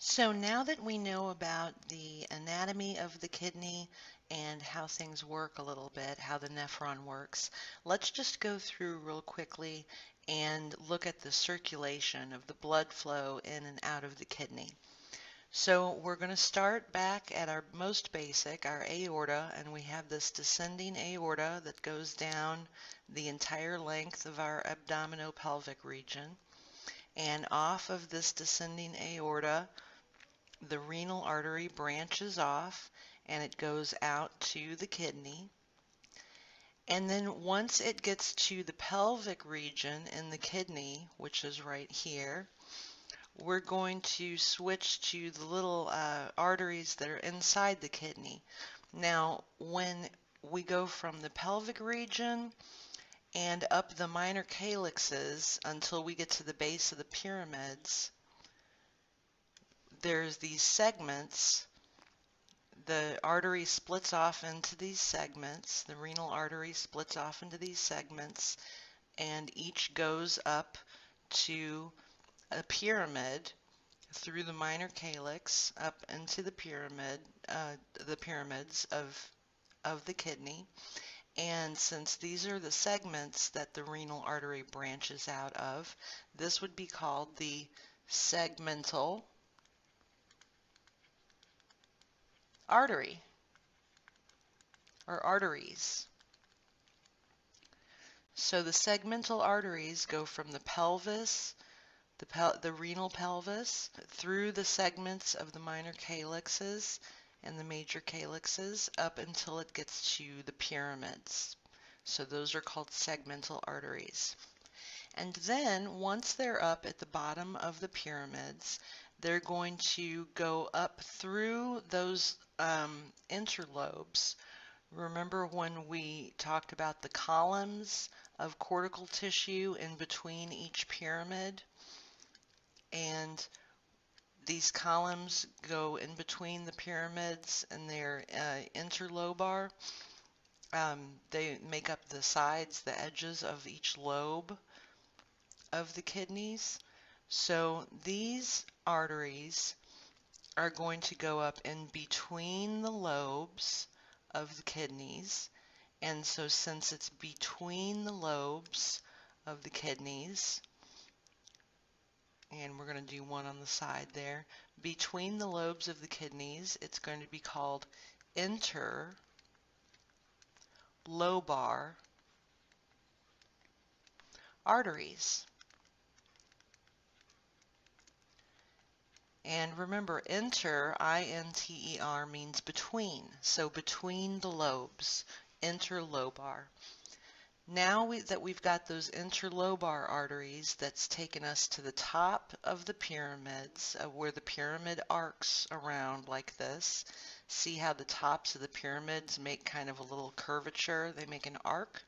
So now that we know about the anatomy of the kidney and how things work a little bit, how the nephron works, let's just go through real quickly and look at the circulation of the blood flow in and out of the kidney. So we're going to start back at our most basic, our aorta, and we have this descending aorta that goes down the entire length of our abdominopelvic region. And off of this descending aorta, the renal artery branches off and it goes out to the kidney. And then once it gets to the pelvic region in the kidney, which is right here, we're going to switch to the little uh, arteries that are inside the kidney. Now, when we go from the pelvic region and up the minor calyxes until we get to the base of the pyramids, there's these segments. The artery splits off into these segments. The renal artery splits off into these segments and each goes up to a pyramid through the minor calyx up into the pyramid, uh, the pyramids of, of the kidney. And since these are the segments that the renal artery branches out of, this would be called the segmental artery or arteries. So the segmental arteries go from the pelvis, the, pel the renal pelvis, through the segments of the minor calyxes and the major calyxes up until it gets to the pyramids. So those are called segmental arteries. And then once they're up at the bottom of the pyramids, they're going to go up through those um, interlobes. Remember when we talked about the columns of cortical tissue in between each pyramid? And these columns go in between the pyramids and they're uh, interlobar. Um, they make up the sides, the edges of each lobe of the kidneys. So these arteries are going to go up in between the lobes of the kidneys. And so since it's between the lobes of the kidneys, and we're going to do one on the side there, between the lobes of the kidneys, it's going to be called interlobar arteries. And remember, inter, I-N-T-E-R, means between. So between the lobes, interlobar. Now we, that we've got those interlobar arteries, that's taken us to the top of the pyramids, uh, where the pyramid arcs around like this. See how the tops of the pyramids make kind of a little curvature? They make an arc.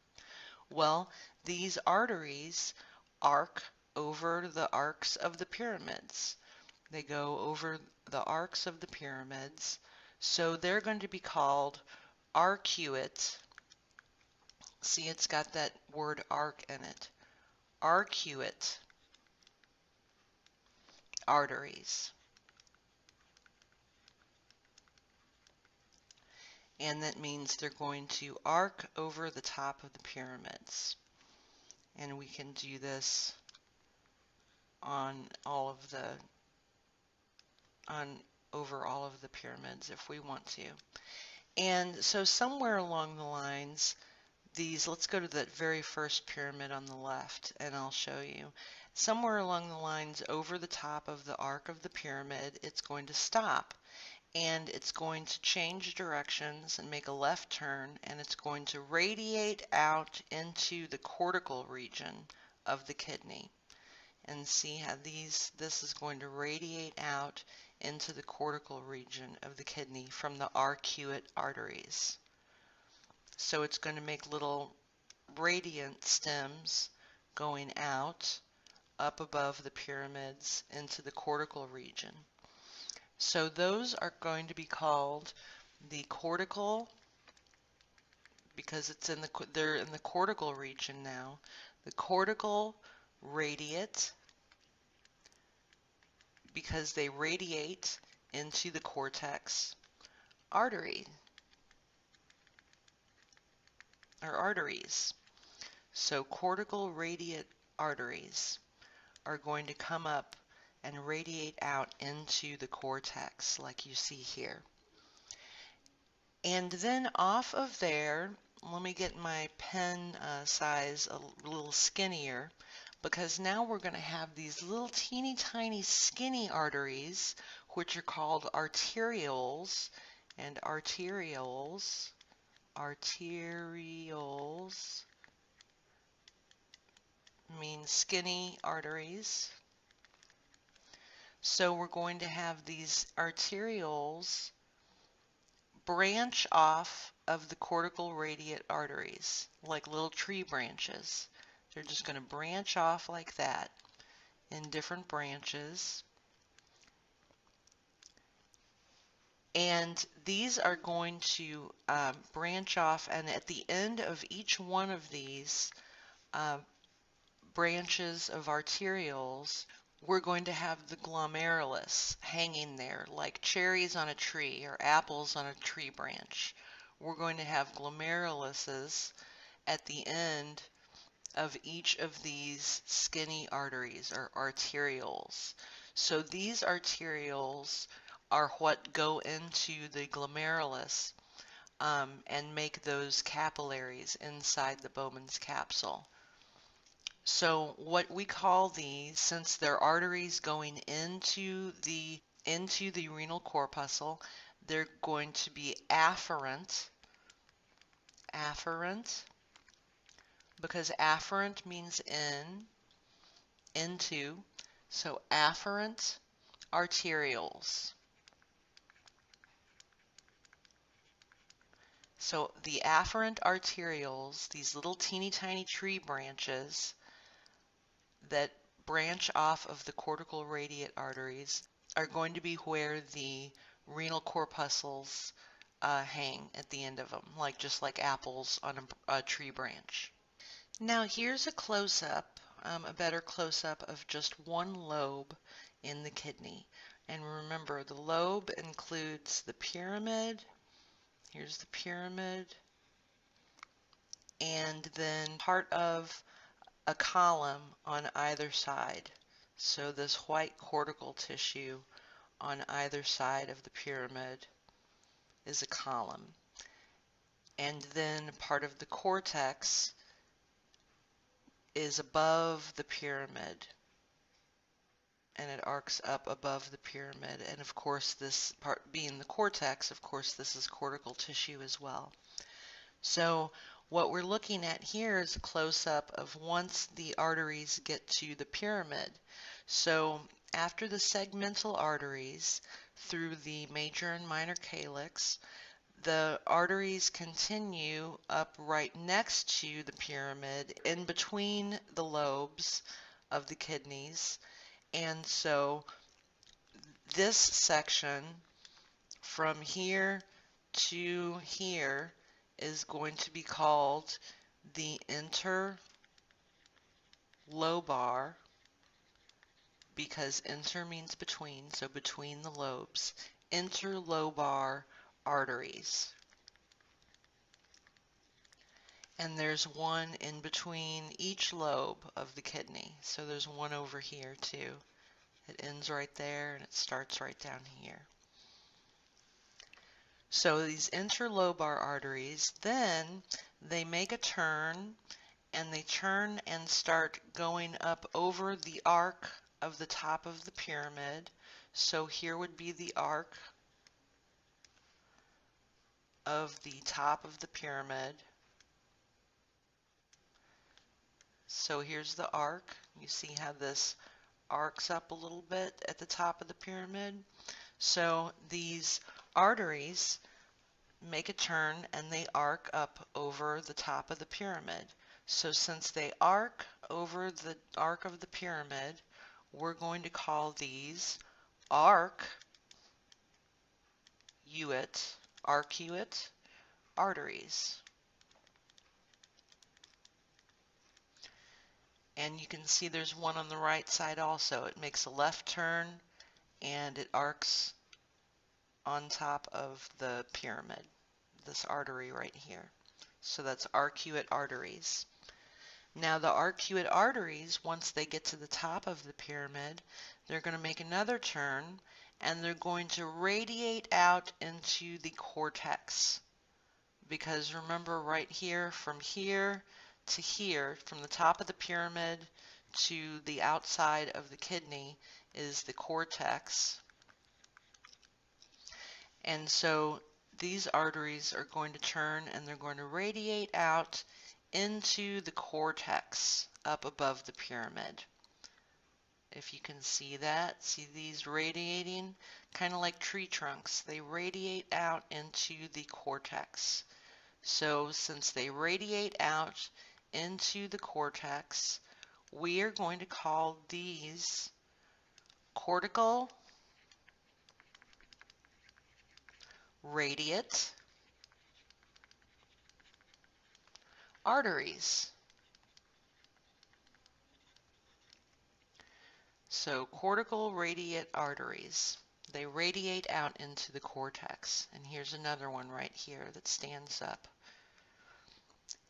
Well, these arteries arc over the arcs of the pyramids. They go over the arcs of the pyramids. So they're going to be called arcuate. See, it's got that word arc in it. Arcuate arteries. And that means they're going to arc over the top of the pyramids. And we can do this on all of the on over all of the pyramids if we want to. And so somewhere along the lines, these, let's go to that very first pyramid on the left and I'll show you. Somewhere along the lines over the top of the arc of the pyramid, it's going to stop and it's going to change directions and make a left turn and it's going to radiate out into the cortical region of the kidney and see how these this is going to radiate out into the cortical region of the kidney from the arcuate arteries. So it's going to make little radiant stems going out up above the pyramids into the cortical region. So those are going to be called the cortical because it's in the they're in the cortical region now. The cortical radiate because they radiate into the cortex artery or arteries. So cortical radiate arteries are going to come up and radiate out into the cortex like you see here. And then off of there, let me get my pen uh, size a little skinnier because now we're going to have these little teeny tiny skinny arteries which are called arterioles and arterioles arterioles mean skinny arteries so we're going to have these arterioles branch off of the cortical radiate arteries, like little tree branches. They're just going to branch off like that in different branches. And these are going to um, branch off, and at the end of each one of these uh, branches of arterioles, we're going to have the glomerulus hanging there like cherries on a tree or apples on a tree branch. We're going to have glomeruluses at the end of each of these skinny arteries or arterioles. So these arterioles are what go into the glomerulus um, and make those capillaries inside the Bowman's capsule. So what we call these, since they're arteries going into the into the renal corpuscle, they're going to be afferent, afferent, because afferent means in, into, so afferent arterioles. So the afferent arterioles, these little teeny tiny tree branches, that branch off of the cortical radiate arteries are going to be where the renal corpuscles uh, hang at the end of them, like just like apples on a, a tree branch. Now here's a close-up, um, a better close-up of just one lobe in the kidney. And remember, the lobe includes the pyramid, here's the pyramid, and then part of a column on either side. So this white cortical tissue on either side of the pyramid is a column. And then part of the cortex is above the pyramid and it arcs up above the pyramid. And of course, this part being the cortex, of course, this is cortical tissue as well. So what we're looking at here is a close-up of once the arteries get to the pyramid. So after the segmental arteries through the major and minor calyx, the arteries continue up right next to the pyramid in between the lobes of the kidneys. And so this section from here to here is going to be called the interlobar because inter means between, so between the lobes, interlobar arteries. And there's one in between each lobe of the kidney. So there's one over here too. It ends right there and it starts right down here. So these interlobar arteries, then they make a turn and they turn and start going up over the arc of the top of the pyramid. So here would be the arc of the top of the pyramid. So here's the arc. You see how this arcs up a little bit at the top of the pyramid. So these arteries make a turn and they arc up over the top of the pyramid. So since they arc over the arc of the pyramid, we're going to call these arc arcuate, arcuate arteries. And you can see there's one on the right side also. It makes a left turn and it arcs on top of the pyramid, this artery right here. So that's arcuate arteries. Now the arcuate arteries, once they get to the top of the pyramid, they're going to make another turn and they're going to radiate out into the cortex. Because remember right here, from here to here, from the top of the pyramid to the outside of the kidney is the cortex. And so these arteries are going to turn and they're going to radiate out into the cortex up above the pyramid. If you can see that, see these radiating, kind of like tree trunks. They radiate out into the cortex. So since they radiate out into the cortex, we are going to call these cortical radiate arteries. So cortical radiate arteries, they radiate out into the cortex. And here's another one right here that stands up.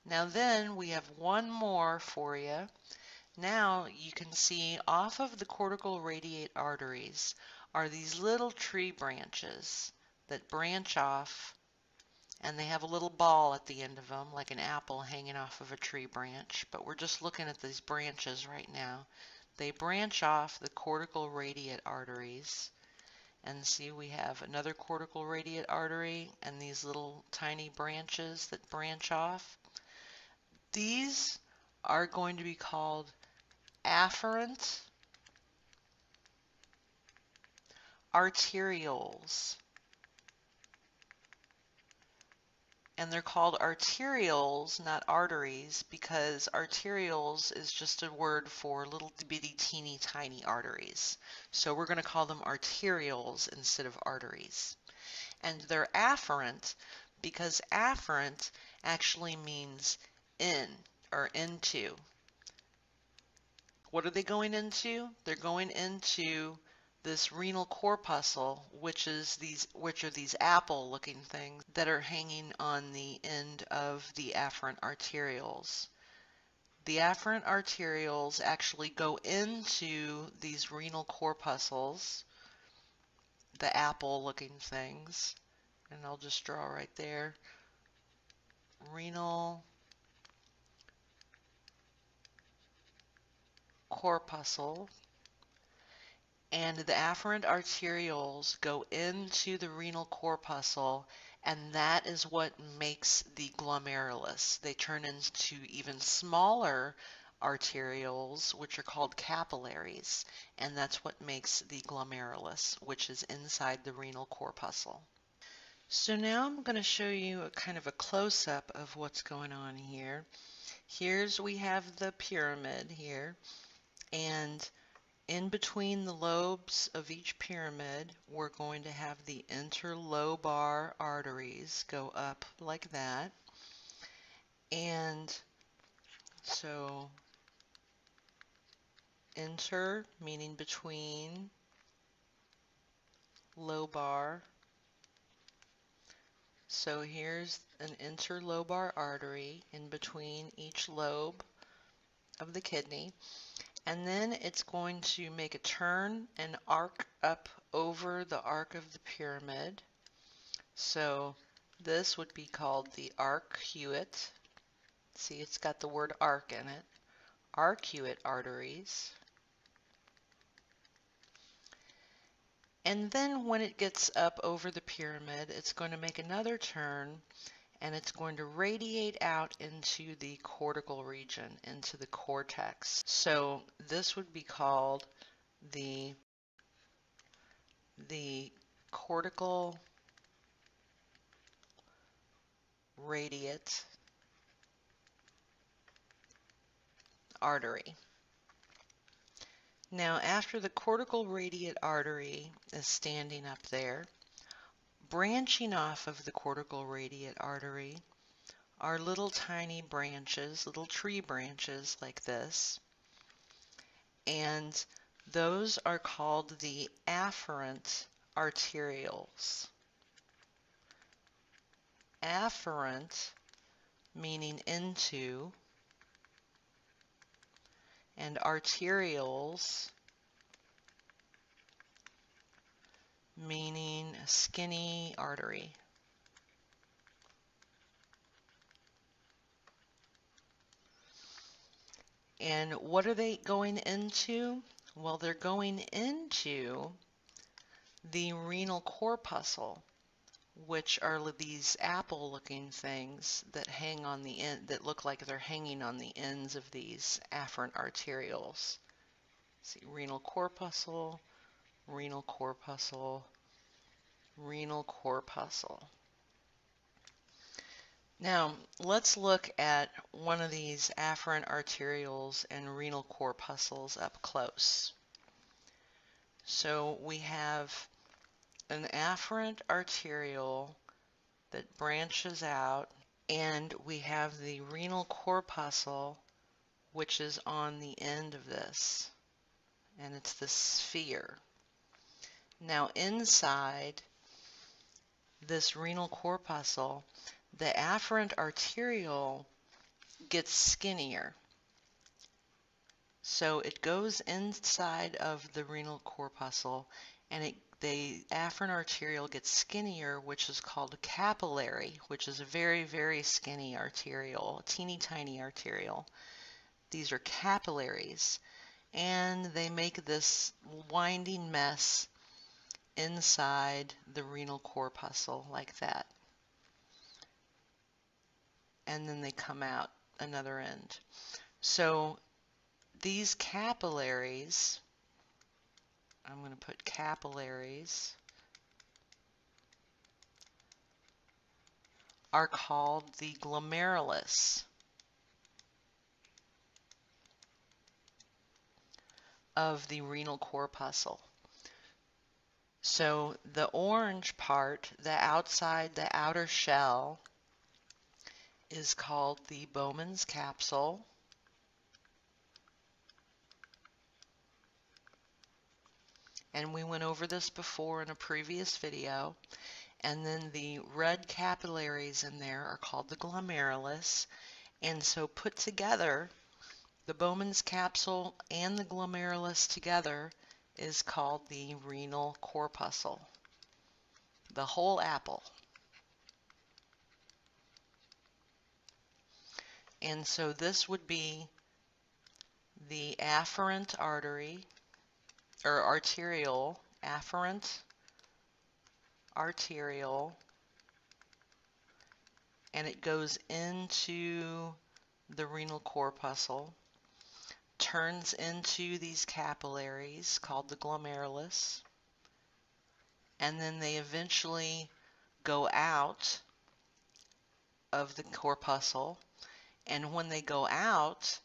Now then we have one more for you. Now you can see off of the cortical radiate arteries are these little tree branches that branch off and they have a little ball at the end of them like an apple hanging off of a tree branch but we're just looking at these branches right now they branch off the cortical radiate arteries. And see we have another cortical radiate artery and these little tiny branches that branch off. These are going to be called afferent arterioles and they're called arterioles, not arteries, because arterioles is just a word for little bitty teeny tiny arteries. So we're going to call them arterioles instead of arteries. And they're afferent because afferent actually means in or into. What are they going into? They're going into this renal corpuscle, which is these, which are these apple-looking things that are hanging on the end of the afferent arterioles. The afferent arterioles actually go into these renal corpuscles, the apple-looking things, and I'll just draw right there. Renal corpuscle and the afferent arterioles go into the renal corpuscle and that is what makes the glomerulus. They turn into even smaller arterioles, which are called capillaries, and that's what makes the glomerulus, which is inside the renal corpuscle. So now I'm going to show you a kind of a close-up of what's going on here. Here's we have the pyramid here, and in between the lobes of each pyramid, we're going to have the interlobar arteries go up like that. And so inter meaning between, lobar. So here's an interlobar artery in between each lobe of the kidney and then it's going to make a turn and arc up over the arc of the pyramid. So this would be called the arcuate. See, it's got the word arc in it. Arcuate arteries. And then when it gets up over the pyramid, it's going to make another turn and it's going to radiate out into the cortical region, into the cortex. So this would be called the, the cortical radiate artery. Now after the cortical radiate artery is standing up there, branching off of the cortical radiate artery are little tiny branches, little tree branches like this. And Those are called the afferent arterioles. Afferent meaning into and arterioles meaning skinny artery. And what are they going into? Well, they're going into the renal corpuscle, which are these apple-looking things that hang on the end, that look like they're hanging on the ends of these afferent arterioles. See, renal corpuscle, renal corpuscle, renal corpuscle. Now, let's look at one of these afferent arterioles and renal corpuscles up close. So we have an afferent arteriole that branches out and we have the renal corpuscle which is on the end of this and it's the sphere. Now inside this renal corpuscle the afferent arteriole gets skinnier. So it goes inside of the renal corpuscle and it, the afferent arteriole gets skinnier, which is called capillary, which is a very, very skinny arteriole, teeny tiny arteriole. These are capillaries and they make this winding mess inside the renal corpuscle like that and then they come out another end. So these capillaries, I'm going to put capillaries, are called the glomerulus of the renal corpuscle. So the orange part, the outside, the outer shell, is called the Bowman's capsule. And we went over this before in a previous video. And then the red capillaries in there are called the glomerulus. And so put together, the Bowman's capsule and the glomerulus together is called the renal corpuscle. The whole apple. And so this would be the afferent artery or arteriole, afferent arteriole, and it goes into the renal corpuscle, turns into these capillaries called the glomerulus, and then they eventually go out of the corpuscle and when they go out,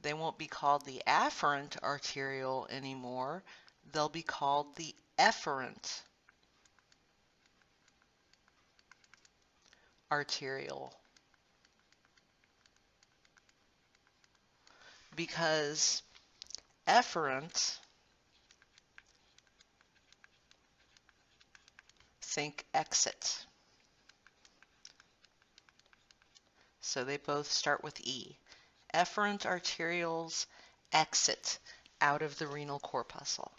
they won't be called the afferent arteriole anymore. They'll be called the efferent arteriole. Because efferent, think exit. So they both start with E. Efferent arterioles exit out of the renal corpuscle.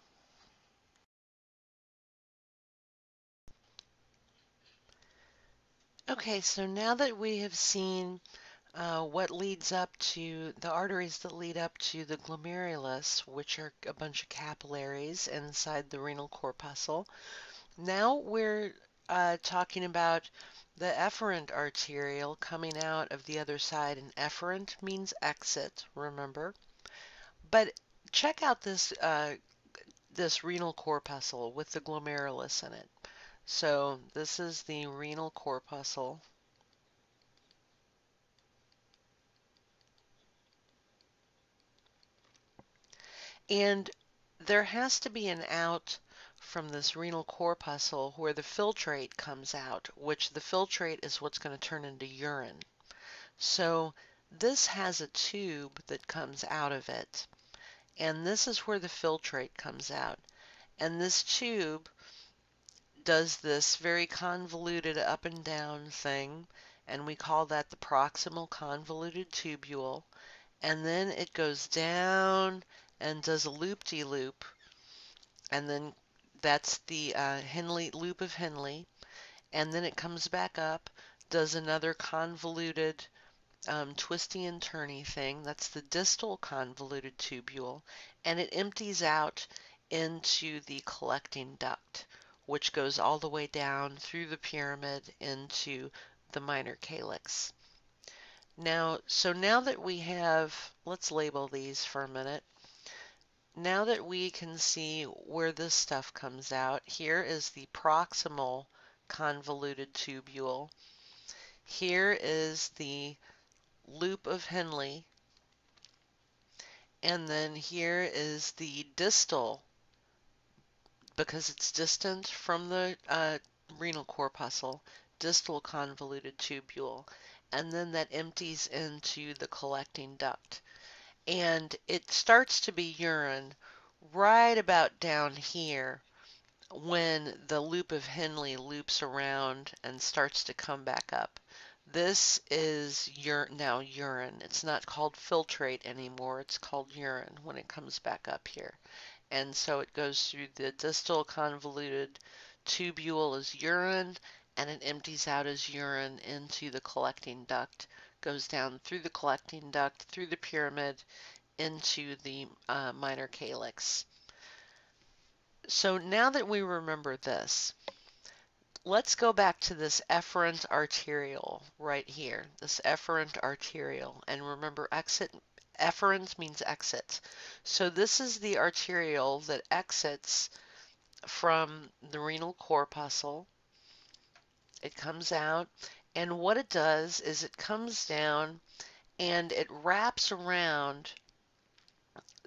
Okay, so now that we have seen uh, what leads up to the arteries that lead up to the glomerulus, which are a bunch of capillaries inside the renal corpuscle, now we're uh, talking about the efferent arteriole coming out of the other side, and efferent means exit, remember. But check out this uh, this renal corpuscle with the glomerulus in it. So this is the renal corpuscle. And there has to be an out from this renal corpuscle where the filtrate comes out, which the filtrate is what's going to turn into urine. So this has a tube that comes out of it. And this is where the filtrate comes out. And this tube does this very convoluted up and down thing, and we call that the proximal convoluted tubule. And then it goes down and does a loop-de-loop, -loop, and then that's the uh, Henle loop of Henle, and then it comes back up, does another convoluted um, twisty and turny thing. That's the distal convoluted tubule, and it empties out into the collecting duct, which goes all the way down through the pyramid into the minor calyx. Now, so now that we have, let's label these for a minute. Now that we can see where this stuff comes out, here is the proximal convoluted tubule. Here is the loop of Henle. And then here is the distal, because it's distant from the uh, renal corpuscle, distal convoluted tubule. And then that empties into the collecting duct. And it starts to be urine right about down here when the loop of Henle loops around and starts to come back up. This is ur now urine. It's not called filtrate anymore. It's called urine when it comes back up here. And so it goes through the distal convoluted tubule as urine and it empties out as urine into the collecting duct, goes down through the collecting duct, through the pyramid, into the uh, minor calyx. So now that we remember this, let's go back to this efferent arteriole right here, this efferent arteriole. And remember, exit efferent means exit. So this is the arteriole that exits from the renal corpuscle. It comes out, and what it does is it comes down and it wraps around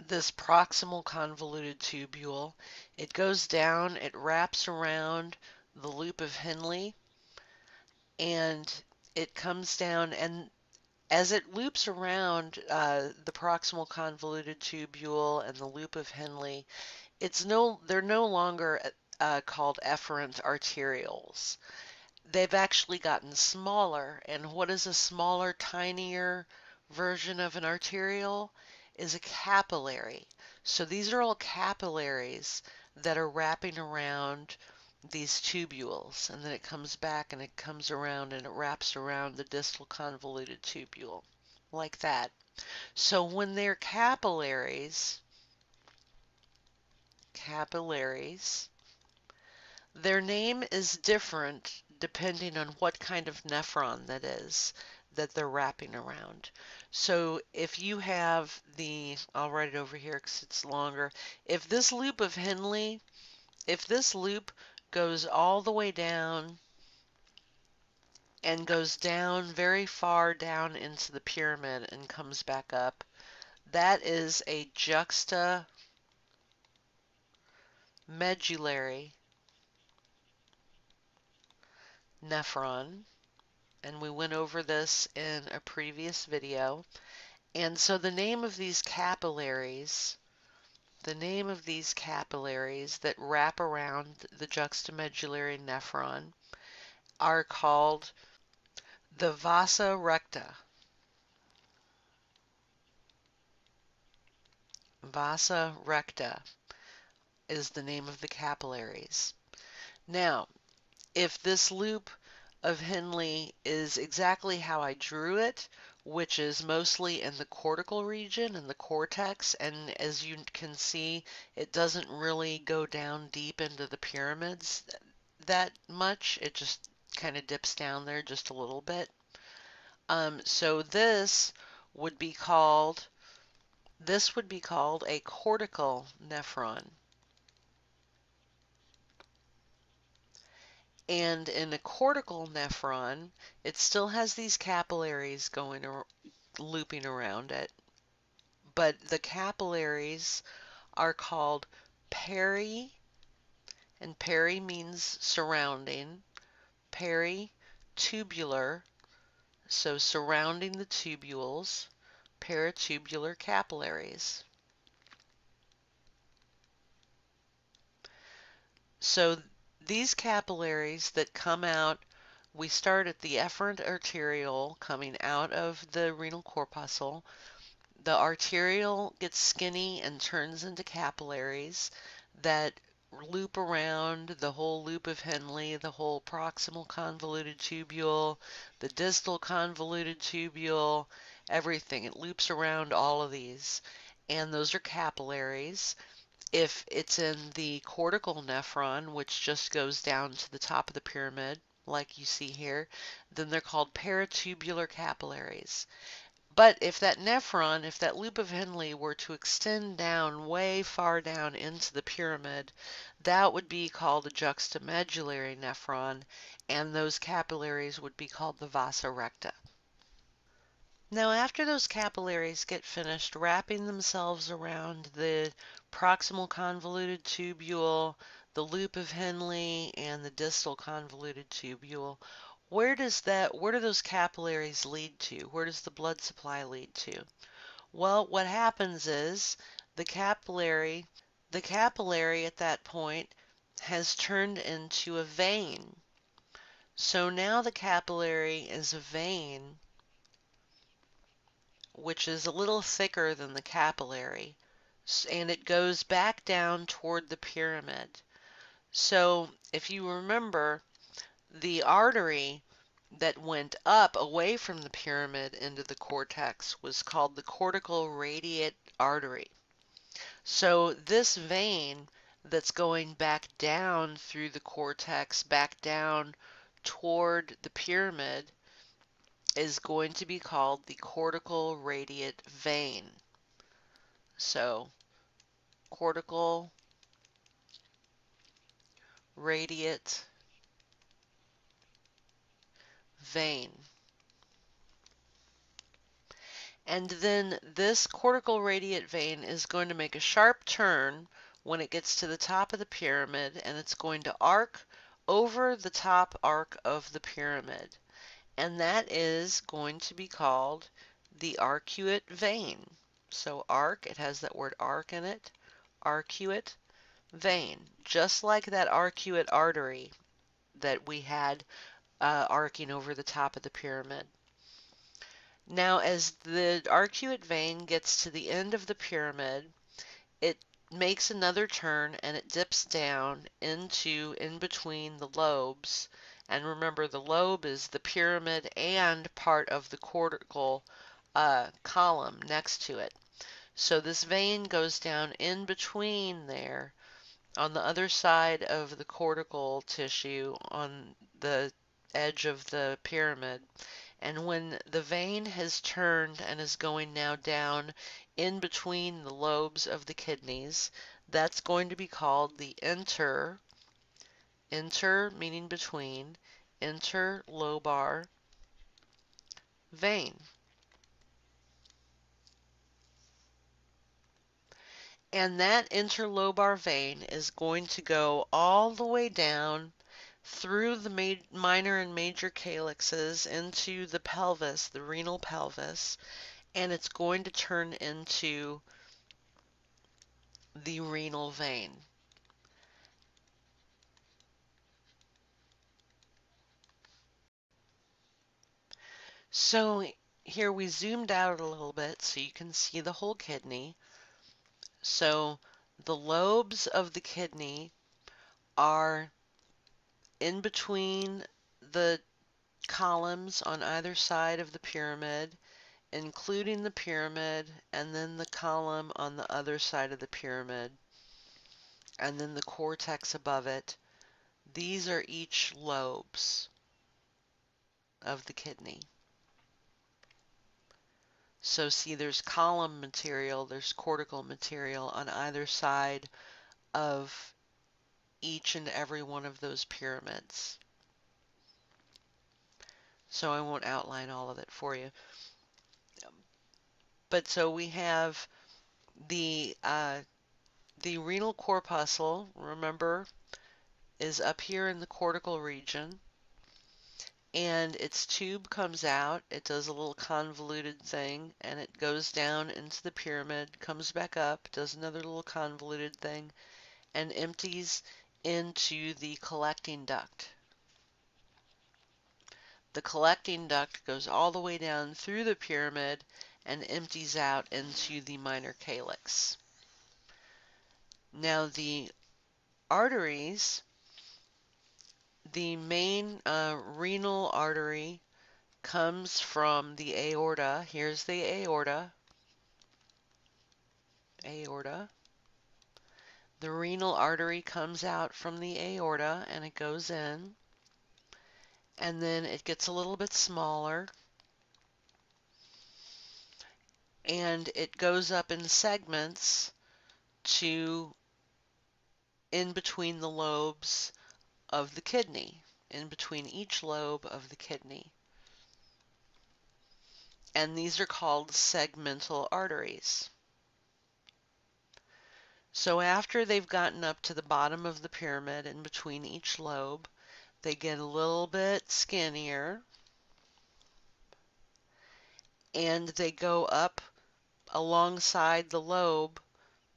this proximal convoluted tubule. It goes down, it wraps around the loop of Henle and it comes down and as it loops around uh, the proximal convoluted tubule and the loop of Henle, it's no they're no longer uh, called efferent arterioles. They've actually gotten smaller, and what is a smaller, tinier version of an arteriole is a capillary. So these are all capillaries that are wrapping around these tubules and then it comes back and it comes around and it wraps around the distal convoluted tubule like that. So when they're capillaries, capillaries, their name is different depending on what kind of nephron that is that they're wrapping around. So if you have the, I'll write it over here because it's longer. If this loop of Henle, if this loop goes all the way down and goes down very far down into the pyramid and comes back up. That is a juxta medullary nephron and we went over this in a previous video and so the name of these capillaries the name of these capillaries that wrap around the juxtamedullary nephron are called the vasa recta. Vasa recta is the name of the capillaries. Now, if this loop of Henle is exactly how I drew it, which is mostly in the cortical region and the cortex. And as you can see, it doesn't really go down deep into the pyramids that much. It just kind of dips down there just a little bit. Um, so this would be called, this would be called a cortical nephron. And in a cortical nephron, it still has these capillaries going or looping around it, but the capillaries are called peri, and peri means surrounding, peritubular, so surrounding the tubules, peritubular capillaries. So these capillaries that come out, we start at the efferent arteriole coming out of the renal corpuscle. The arteriole gets skinny and turns into capillaries that loop around the whole loop of Henle, the whole proximal convoluted tubule, the distal convoluted tubule, everything. It loops around all of these. And those are capillaries. If it's in the cortical nephron, which just goes down to the top of the pyramid, like you see here, then they're called peritubular capillaries. But if that nephron, if that loop of Henle were to extend down way far down into the pyramid, that would be called a juxtamedullary nephron, and those capillaries would be called the vasa recta. Now after those capillaries get finished wrapping themselves around the proximal convoluted tubule, the loop of Henle, and the distal convoluted tubule, where does that where do those capillaries lead to? Where does the blood supply lead to? Well, what happens is the capillary the capillary at that point has turned into a vein. So now the capillary is a vein which is a little thicker than the capillary and it goes back down toward the pyramid. So if you remember, the artery that went up away from the pyramid into the cortex was called the cortical radiate artery. So this vein that's going back down through the cortex, back down toward the pyramid, is going to be called the cortical radiate vein. So cortical radiate vein. And then this cortical radiate vein is going to make a sharp turn when it gets to the top of the pyramid and it's going to arc over the top arc of the pyramid. And that is going to be called the arcuate vein. So arc, it has that word arc in it, arcuate vein, just like that arcuate artery that we had uh, arcing over the top of the pyramid. Now, as the arcuate vein gets to the end of the pyramid, it makes another turn and it dips down into in between the lobes. And remember, the lobe is the pyramid and part of the cortical uh, column next to it. So this vein goes down in between there on the other side of the cortical tissue on the edge of the pyramid. And when the vein has turned and is going now down in between the lobes of the kidneys, that's going to be called the inter, inter meaning between, interlobar vein. And that interlobar vein is going to go all the way down through the minor and major calyxes into the pelvis, the renal pelvis, and it's going to turn into the renal vein. So here we zoomed out a little bit so you can see the whole kidney. So the lobes of the kidney are in between the columns on either side of the pyramid, including the pyramid, and then the column on the other side of the pyramid, and then the cortex above it. These are each lobes of the kidney. So see there's column material, there's cortical material on either side of each and every one of those pyramids. So I won't outline all of it for you. But so we have the uh, the renal corpuscle, remember, is up here in the cortical region. And its tube comes out, it does a little convoluted thing, and it goes down into the pyramid, comes back up, does another little convoluted thing, and empties into the collecting duct. The collecting duct goes all the way down through the pyramid and empties out into the minor calyx. Now the arteries, the main uh, renal artery comes from the aorta. Here's the aorta. Aorta. The renal artery comes out from the aorta and it goes in. And then it gets a little bit smaller. And it goes up in segments to in between the lobes of the kidney, in between each lobe of the kidney. And these are called segmental arteries. So after they've gotten up to the bottom of the pyramid in between each lobe, they get a little bit skinnier and they go up alongside the lobe,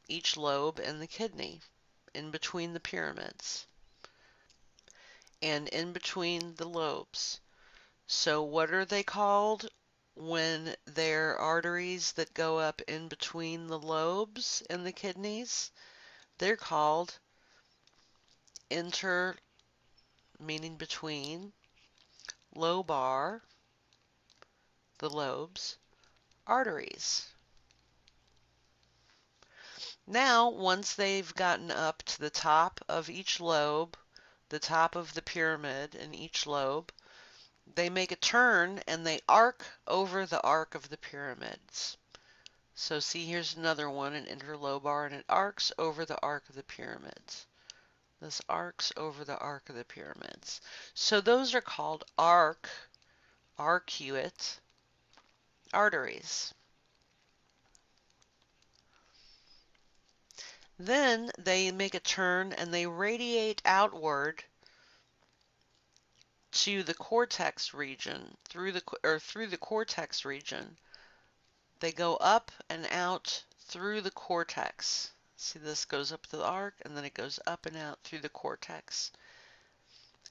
each lobe and the kidney in between the pyramids and in between the lobes. So what are they called when they're arteries that go up in between the lobes in the kidneys? They're called inter, meaning between, lobar, the lobes, arteries. Now, once they've gotten up to the top of each lobe, the top of the pyramid in each lobe, they make a turn and they arc over the arc of the pyramids. So see here's another one, an interlobar, and it arcs over the arc of the pyramids. This arcs over the arc of the pyramids. So those are called arc, arcuate arteries. Then they make a turn and they radiate outward to the cortex region, through the or through the cortex region. They go up and out through the cortex. See this goes up to the arc and then it goes up and out through the cortex.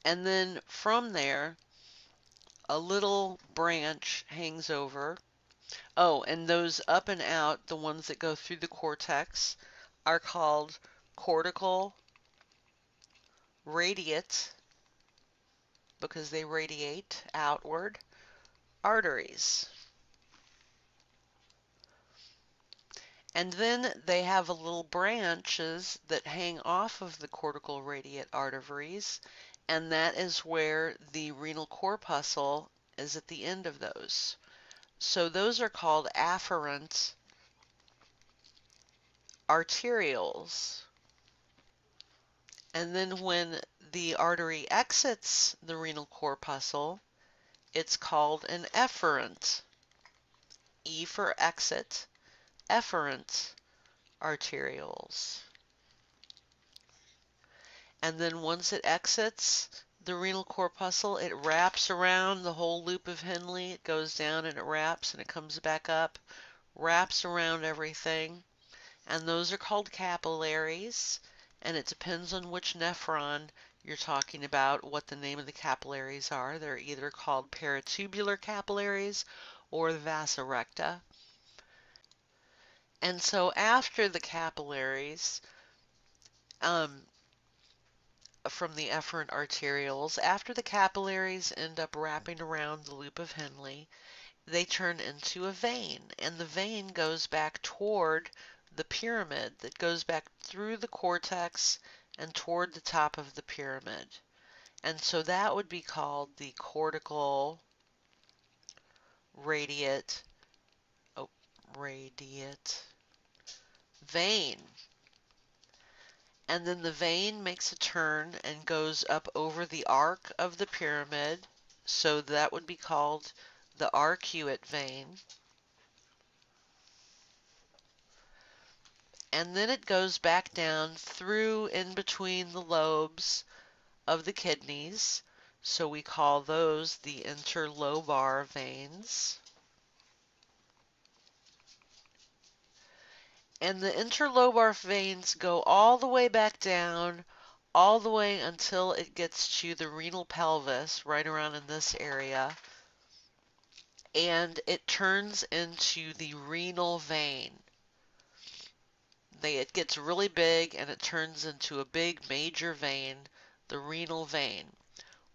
And then from there a little branch hangs over. Oh, and those up and out, the ones that go through the cortex, are called cortical radiate because they radiate outward arteries. And then they have a little branches that hang off of the cortical radiate arteries, and that is where the renal corpuscle is at the end of those. So those are called afferent arterioles. And then when the artery exits the renal corpuscle, it's called an efferent. E for exit, efferent arterioles. And then once it exits the renal corpuscle, it wraps around the whole loop of Henle. It goes down and it wraps and it comes back up, wraps around everything and those are called capillaries, and it depends on which nephron you're talking about what the name of the capillaries are. They're either called peritubular capillaries or vasa recta. And so after the capillaries, um, from the efferent arterioles, after the capillaries end up wrapping around the loop of Henle, they turn into a vein, and the vein goes back toward the pyramid that goes back through the cortex and toward the top of the pyramid. And so that would be called the cortical radiate, oh, radiate vein. And then the vein makes a turn and goes up over the arc of the pyramid. So that would be called the arcuate vein. And then it goes back down through in between the lobes of the kidneys. So we call those the interlobar veins. And the interlobar veins go all the way back down all the way until it gets to the renal pelvis, right around in this area, and it turns into the renal vein. They, it gets really big and it turns into a big major vein, the renal vein,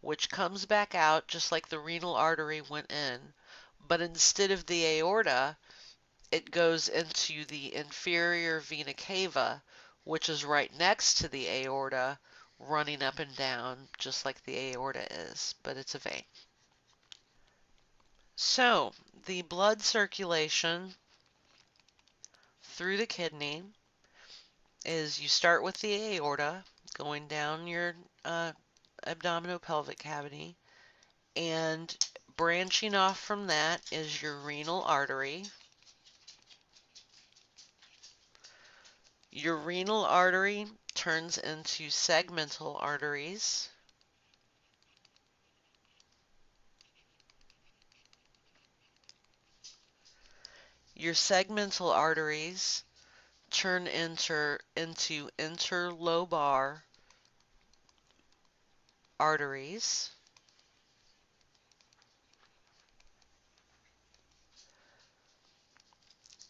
which comes back out just like the renal artery went in, but instead of the aorta, it goes into the inferior vena cava, which is right next to the aorta, running up and down just like the aorta is, but it's a vein. So, the blood circulation through the kidney is you start with the aorta, going down your uh, abdominopelvic cavity, and branching off from that is your renal artery. Your renal artery turns into segmental arteries. Your segmental arteries turn inter, into interlobar arteries.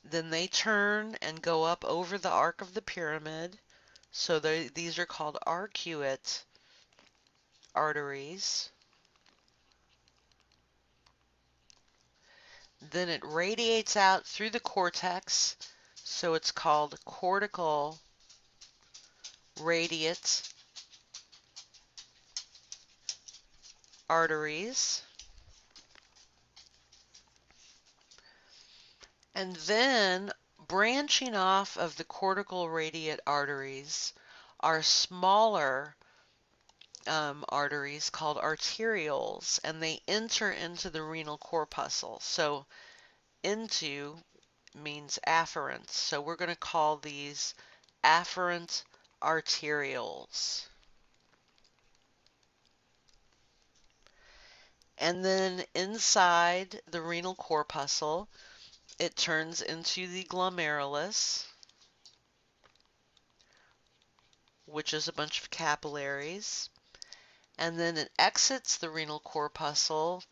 Then they turn and go up over the arc of the pyramid. So these are called arcuate arteries. Then it radiates out through the cortex, so it's called cortical radiate arteries. And then branching off of the cortical radiate arteries are smaller um, arteries called arterioles, and they enter into the renal corpuscle. So into means afferent. So we're going to call these afferent arterioles. And then inside the renal corpuscle, it turns into the glomerulus, which is a bunch of capillaries and then it exits the renal corpuscle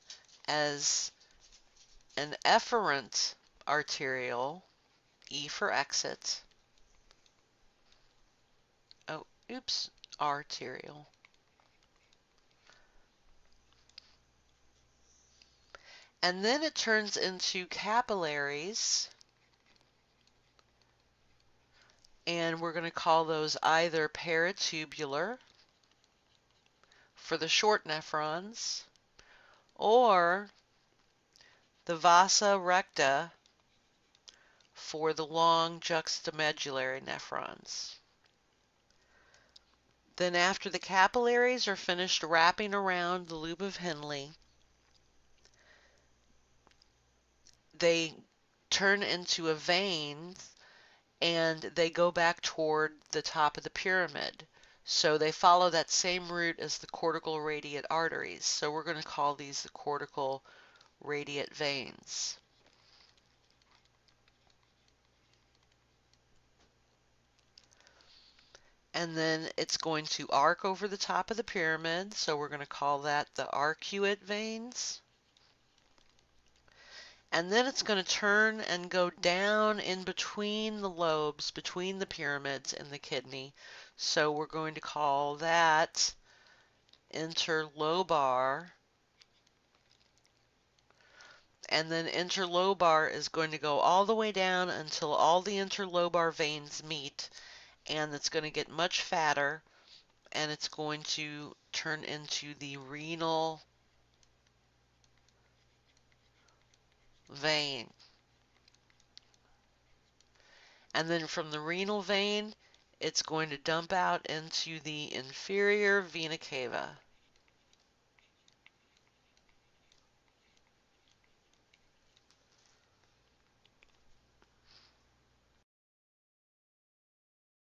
as an efferent arteriole, E for exit. Oh, oops, arteriole. And then it turns into capillaries. And we're going to call those either peritubular for the short nephrons, or the vasa recta for the long juxtamedullary nephrons. Then after the capillaries are finished wrapping around the loop of Henle, they turn into a vein and they go back toward the top of the pyramid. So they follow that same route as the cortical radiate arteries. So we're going to call these the cortical radiate veins. And then it's going to arc over the top of the pyramid, so we're going to call that the arcuate veins. And then it's going to turn and go down in between the lobes, between the pyramids and the kidney. So we're going to call that interlobar. And then interlobar is going to go all the way down until all the interlobar veins meet. And it's going to get much fatter. And it's going to turn into the renal vein. And then from the renal vein, it's going to dump out into the inferior vena cava.